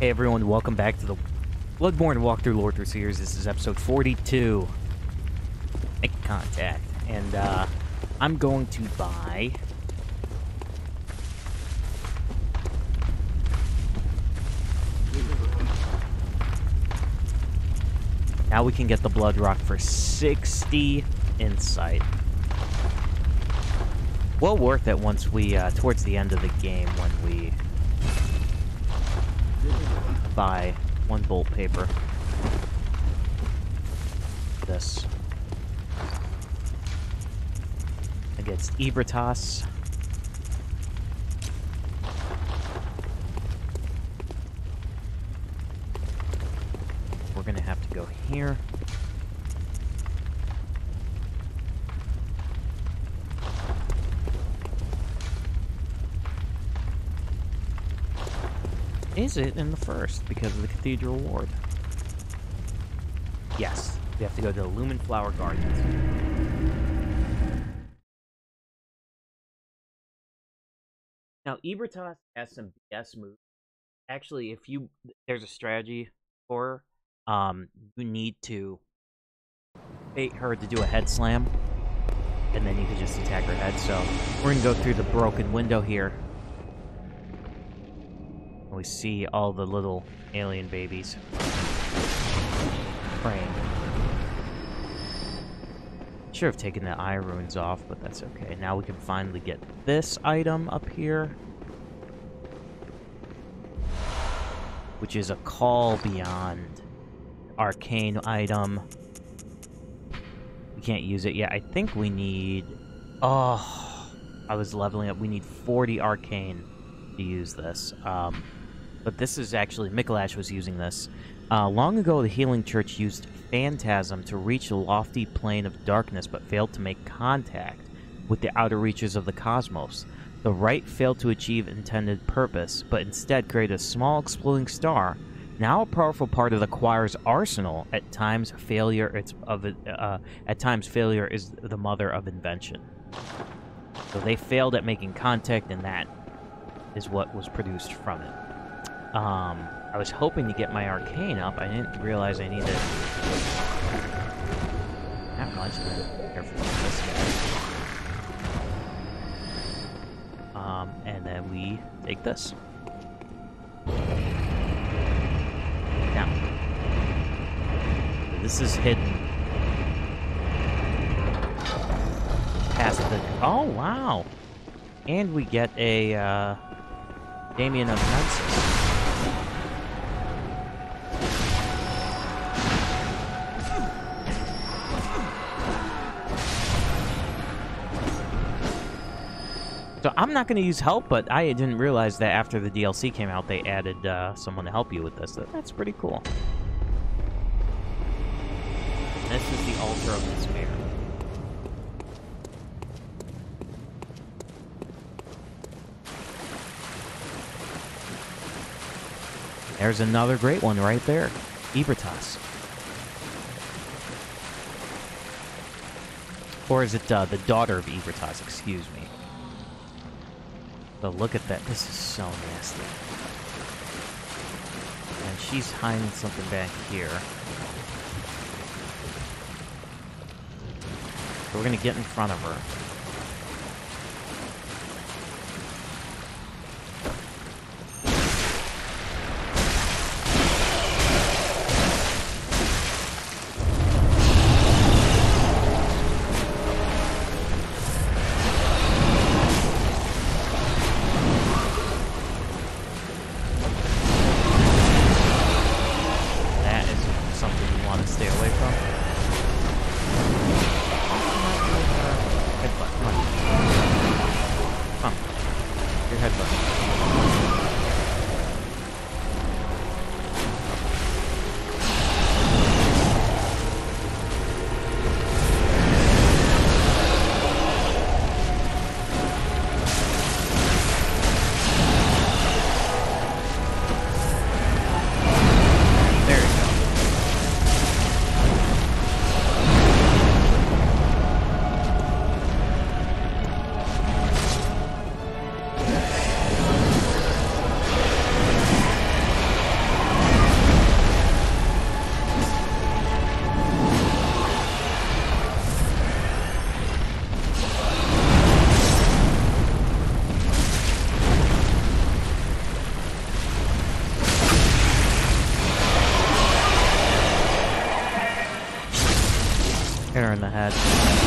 Hey everyone, welcome back to the Bloodborne walkthrough Lorethrough series. This is episode 42. Make contact. And uh I'm going to buy Now we can get the Blood Rock for 60 insight. Well worth it once we, uh, towards the end of the game when we buy one bolt paper. This. Against Ebrietas. We're gonna have to go here. Is it in the first because of the Cathedral Ward? Yes. We have to go to the Lumen Flower Gardens. Now, Ebrietas has some BS moves. Actually, if you... There's a strategy for. Um, you need to bait her to do a head slam. And then you can just attack her head. So, we're to go through the broken window here we see all the little alien babies praying. Should have taken the eye runes off, but that's okay. Now we can finally get this item up here. Which is a call beyond arcane item. We can't use it yet. I think we need... Oh, I was leveling up. We need 40 arcane to use this. Um, but this is actually, Micolash was using this. Uh, long ago, the Healing Church used Phantasm to reach the lofty plane of darkness, but failed to make contact with the outer reaches of the cosmos. The Rite failed to achieve intended purpose, but instead created a small exploding star, now a powerful part of the choir's arsenal. At times, failure it's of uh, at times failure is the mother of invention. So they failed at making contact, and that is what was produced from it. Um, I was hoping to get my arcane up. I didn't realize I needed that much. Careful with this guy. Um, and then we take this. Now, this is hidden. Past the. Oh wow! And we get a uh, Damien of Mensis. I'm not going to use help, but I didn't realize that after the DLC came out, they added uh, someone to help you with this. That's pretty cool. This is the Altar of Despair. There's another great one right there. Ebrietas. Or is it uh, the daughter of Ebrietas? Excuse me. But look at that. This is so nasty. And she's hiding something back here. So we're to get in front of her. In the head.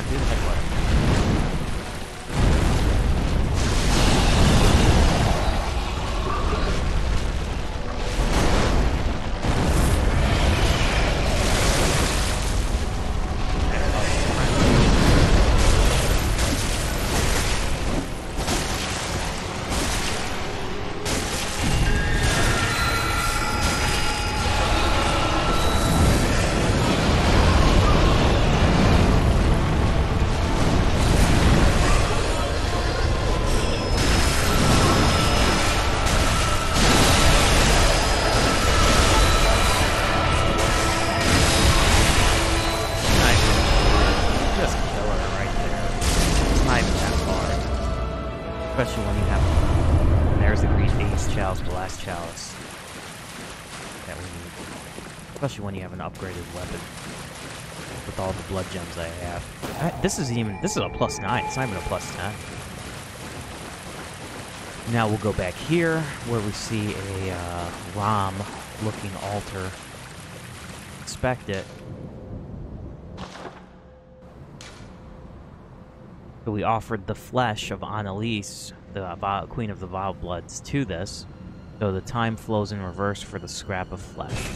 on, dude. Like, Especially when you have There's the green ace chalice blast chalice that we need. Especially when you have an upgraded weapon. With all the blood gems I have. I, this is even, this is a plus 9. It's not even a plus 10. Now we'll go back here, where we see a uh, Rom-looking altar. Inspect it. We offered the flesh of Annalise, the Queen of the Vile Bloods, to this, so the time flows in reverse for the scrap of flesh.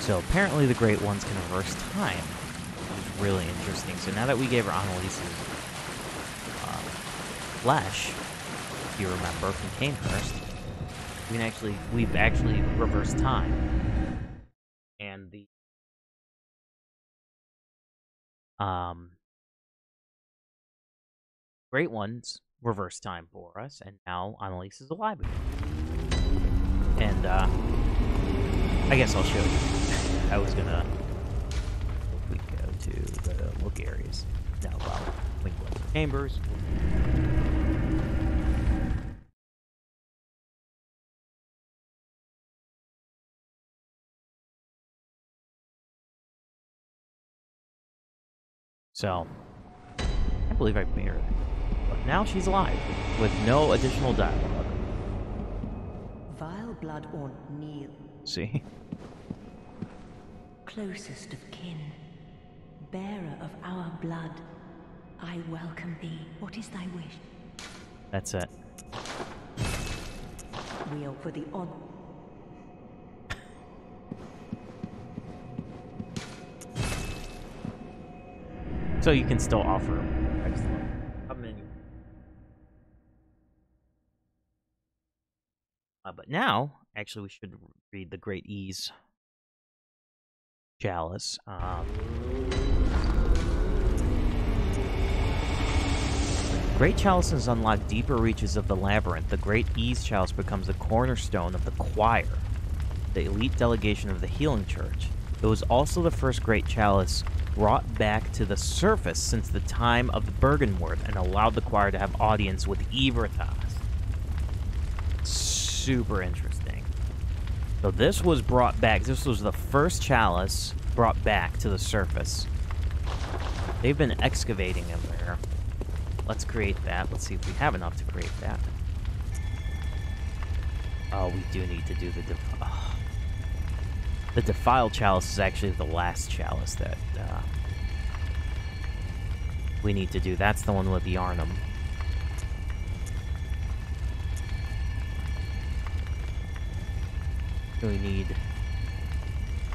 So apparently the Great Ones can reverse time, which is really interesting. So now that we gave her Annalise's uh, flesh, if you remember from Cainhurst, we can actually we've actually reversed time, and the um Great Ones reverse time for us, and now Annalise is alive. And uh, I guess I'll show you. I was gonna. We go to the look areas. No, link chambers. So, I believe I made her. But now she's alive, with no additional dialogue. Vile blood or kneel. See? closest of kin, bearer of our blood, I welcome thee. What is thy wish? That's it. We are for the odd. So you can still offer excellent. A menu. Uh, but now, actually, we should read the Great Isz chalice. Um, Great chalices unlock deeper reaches of the labyrinth. The Great Isz chalice becomes the cornerstone of the choir, the elite delegation of the Healing Church. It was also the first Great Chalice brought back to the surface since the time of Byrgenwerth and allowed the choir to have audience with Ebrietas. Super interesting. So this was brought back. This was the first chalice brought back to the surface. They've been excavating in there. Let's create that. Let's see if we have enough to create that. Oh, we do need to do the... The Defiled Chalice is actually the last chalice that uh, we need to do. That's the one with the Yharnam. we need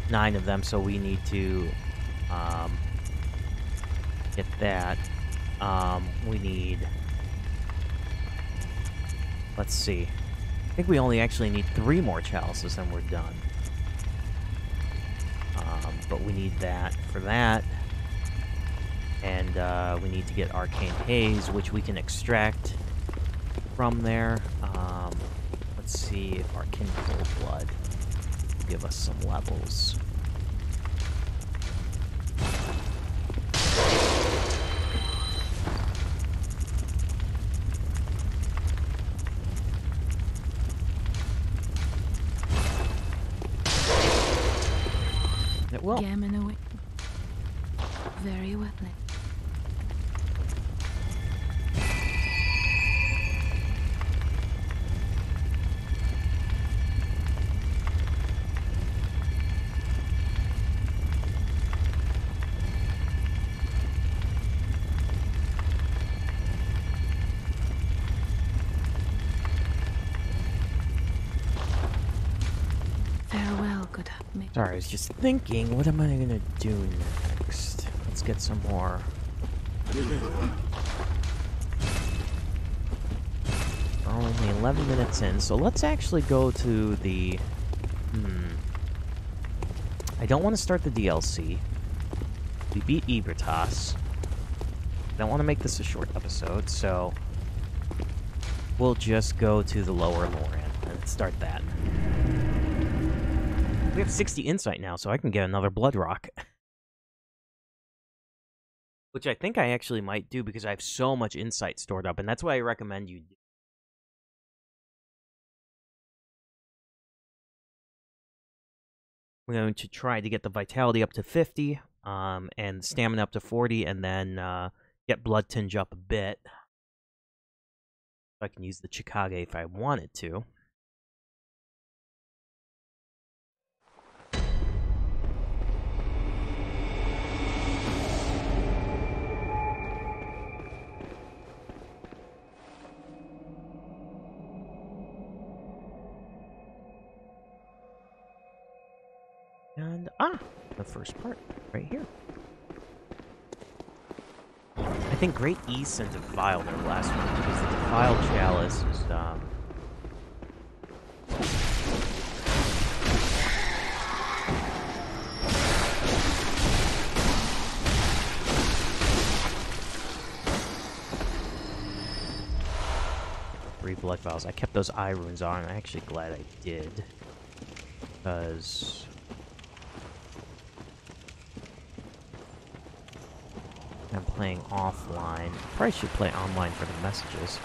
nine of them, so we need to um, get that. Um, we need... Let's see. I think we only actually need three more chalices and we're done. But we need that. For that, And uh, we need to get Arcane Haze, which we can extract from there. Um, let's see if Arcane Cold Blood will give us some levels. Gammon Sorry, I was just thinking, what am I gonna do next? Let's get some more. We're only 11 minutes in, so let's actually go to the. Hmm. I don't want to start the DLC. We beat Ebrietas. I don't want to make this a short episode, so we'll just go to the lower Loran and start that. We have 60 insight now, so I can get another blood rock. Which I think I actually might do because I have so much insight stored up, and that's why I recommend you do. We're going to try to get the vitality up to 50, um, and stamina up to 40, and then uh, get blood tinge up a bit. I can use the Chikage if I wanted to. And, ah, the first part, right here. I think Great Isz and Defiled are the last one, because the Defiled Chalice is, um... Three blood vials. I kept those eye runes on, I'm actually glad I did. Because... I'm playing offline. Probably should play online for the messages.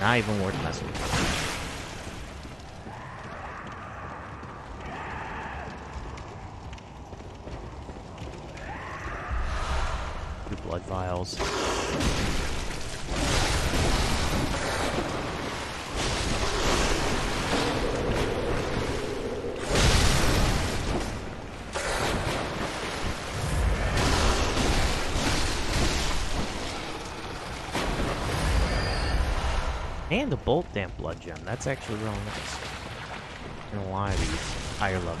Not even worth messaging. Two blood vials. And a bolt damp blood gem. That's actually real nice. In a lot of these higher level.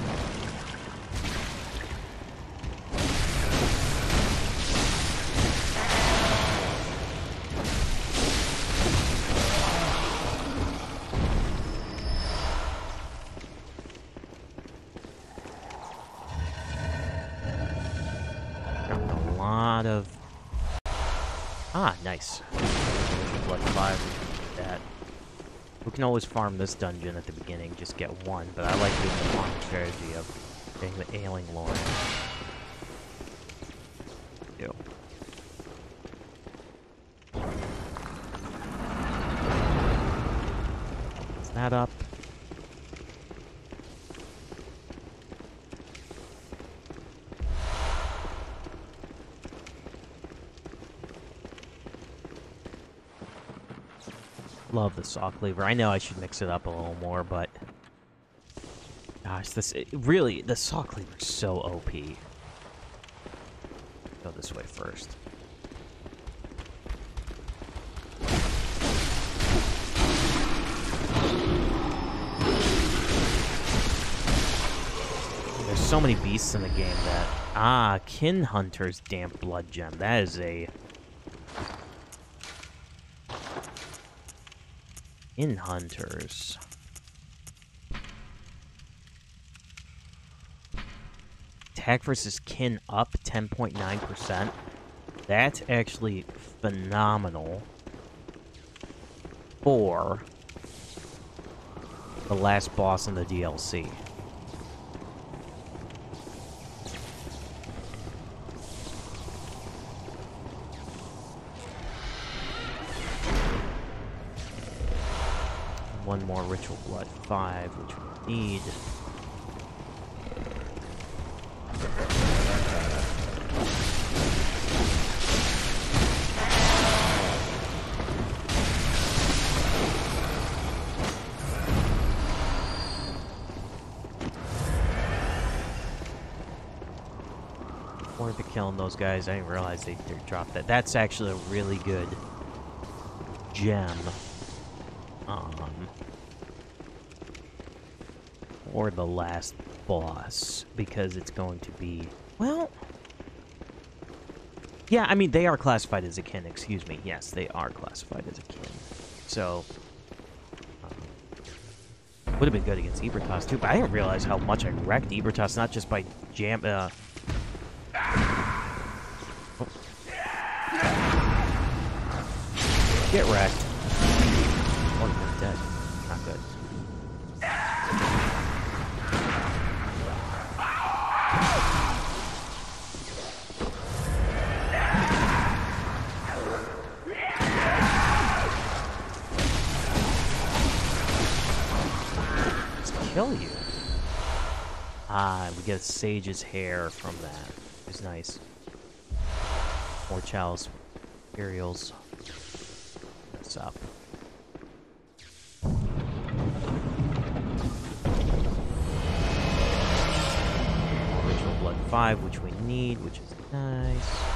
Farm this dungeon at the beginning, just get one, but I like doing the long strategy of getting the ailing lord. Ew. Is that up? Love the saw cleaver. I know I should mix it up a little more, but gosh, this it, really the saw cleaver is so OP. Go this way first. There's so many beasts in the game that ah, Kin Hunter's damp blood gem. That is a in hunters. attack versus kin up 10.9%. That's actually phenomenal for the last boss in the DLC. One more Ritual Blood 5, which we need. Worth it killing those guys. I didn't realize they they dropped that. That's actually a really good gem. Um, or the last boss because it's going to be well. Yeah, I mean they are classified as a kin. Excuse me. Yes, they are classified as a kin. So um, would have been good against Ebrietas too. But I didn't realize how much I wrecked Ebrietas, not just by jam. Uh, Get wrecked. Sage's hair from that. It's nice. More Chalice Imperials. What's up? Original Blood 5, which we need, which is nice.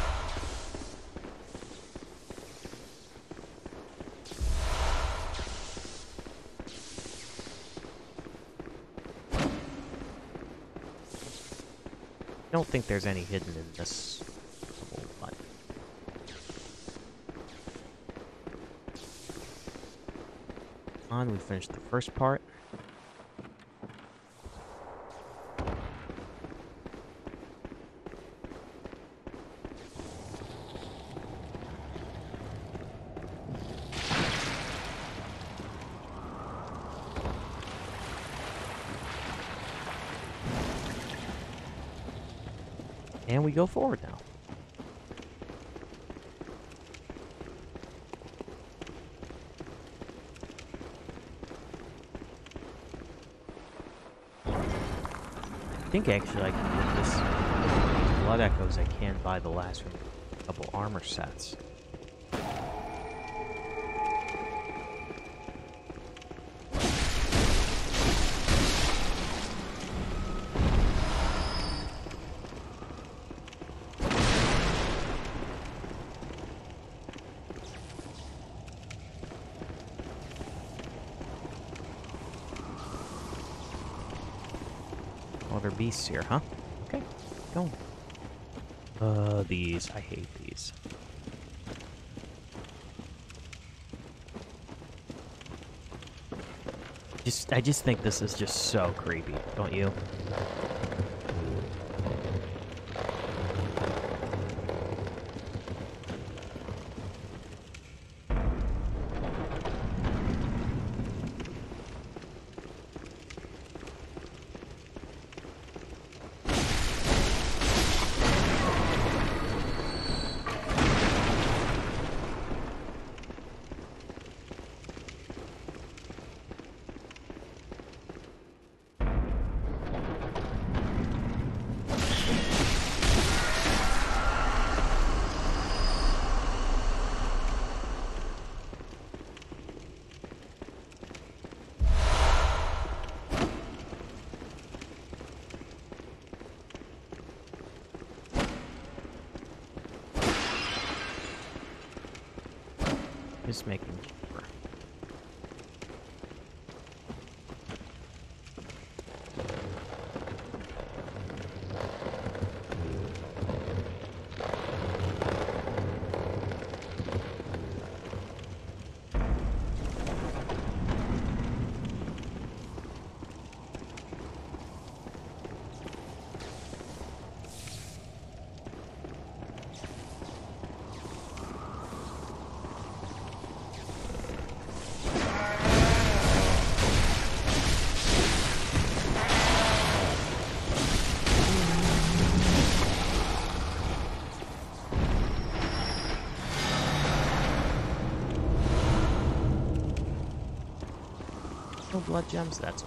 Don't think there's any hidden in this but on, we finished the first part. And we go forward now. I think actually I can get this blood echoes I can buy the last couple armor sets. Here, huh? Okay, go. Uh, these. I hate these. Just, I just think this is just so creepy, don't you? Just making blood gems? That's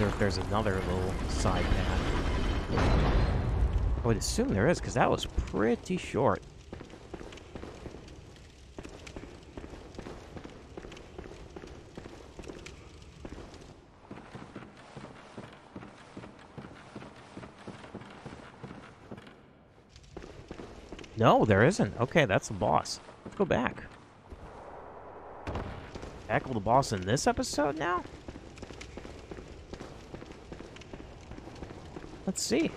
if there's another little side path. Would assume there is, because that was pretty short. No, there isn't. Okay, that's the boss. Let's go back. Tackle the boss in this episode now? Let's see.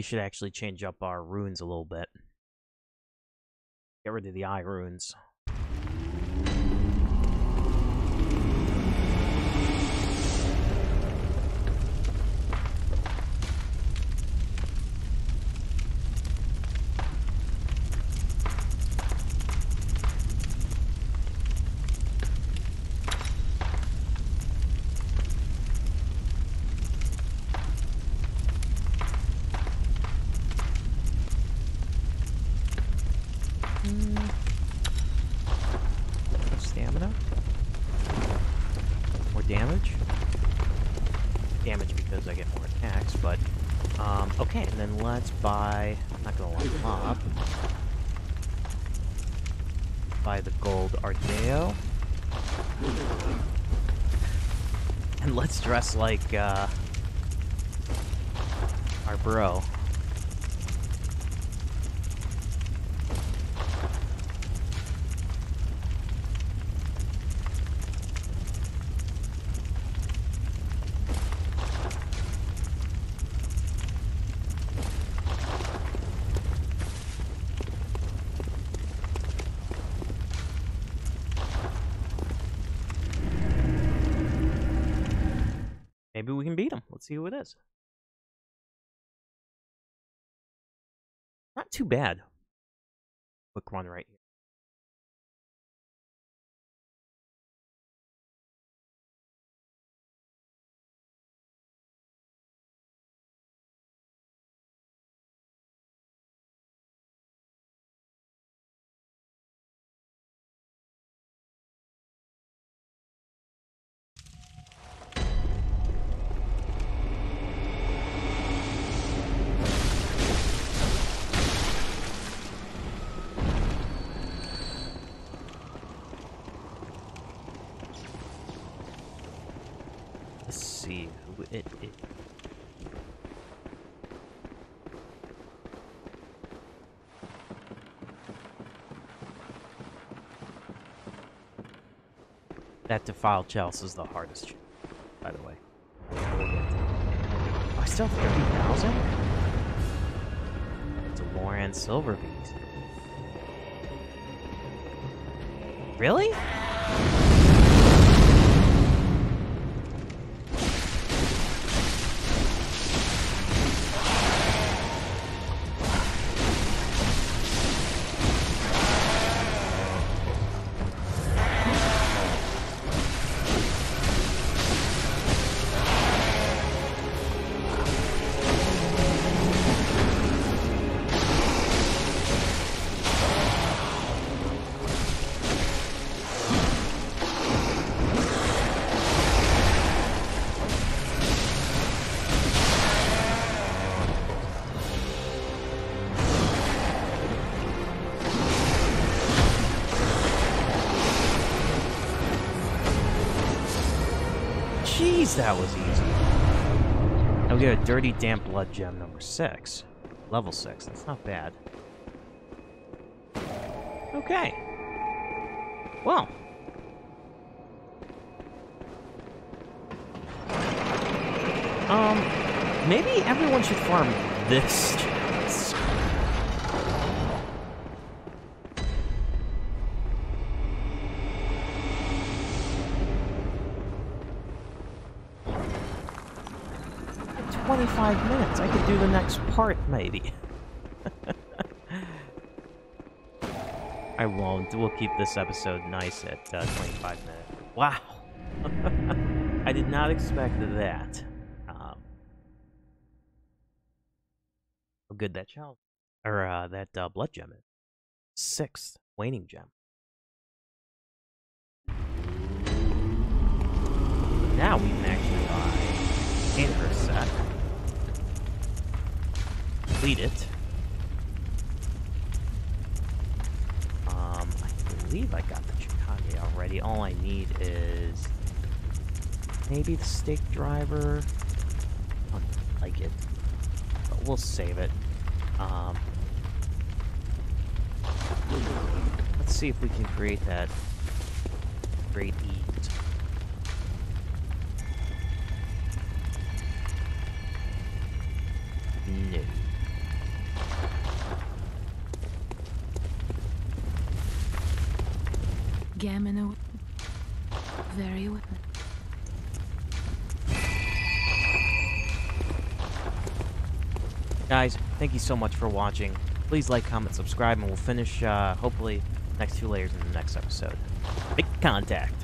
We should actually change up our runes a little bit. Get rid of the eye runes. Let's dress like, uh... Our bro. Maybe we can beat him. Let's see who it is. Not too bad. Quick run right here. That defiled chalice is the hardest, by the way. Oh, I still have 30,000? It's a Loran Silver Beast. Really? That was easy. Now we get a dirty damp blood gem number six. Level six, that's not bad. Okay. Well. Um, Maybe everyone should farm this the next part, maybe. I won't. We'll keep this episode nice at uh, 25 minutes. Wow. I did not expect that. Um, how good that child or uh, that uh, blood gem is. Sixth waning gem. Now we can actually buy set. Complete it. Um, I believe I got the Chikage already. All I need is maybe the stake driver. I don't like it, but we'll save it. Um, let's see if we can create that great eat. Gamino. Very well. Guys, thank you so much for watching. Please like, comment, subscribe, and we'll finish, uh, hopefully, next two layers in the next episode. Make contact.